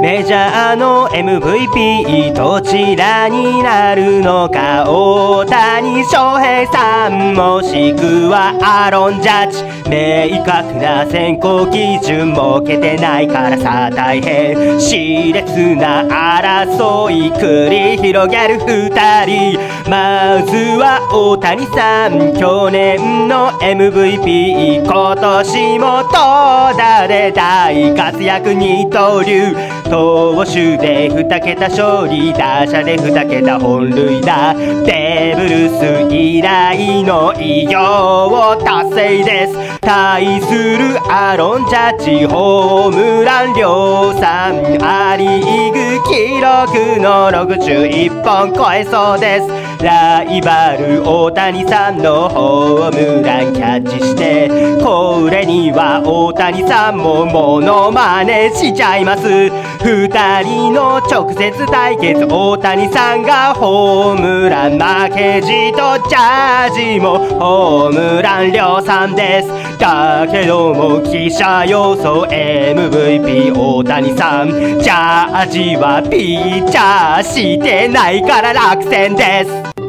メジャーの MVP どちらになるのか大谷翔平さんもしくはアロン・ジャッジ。明確な選考基準設けてないからさ大変熾烈な争い繰り広げる二人。まずは大谷さん。去年の MVP 今年も投打で大活躍二刀流投手で2桁勝利打者で2桁本塁打。テーブルス以来の偉業を達成です。対するアロン・ジャッジホームラン量産。ア・リーグ記録の61本超えそうです。ライバル大谷さんのホームランキャッチしてこれには大谷さんもモノマネしちゃいます。2人の直接対決大谷さんがホームラン負けじとジャージもホームラン量産です。だけども記者予想 MVP 大谷さん。ジャージはピーチャーしてないから落選です。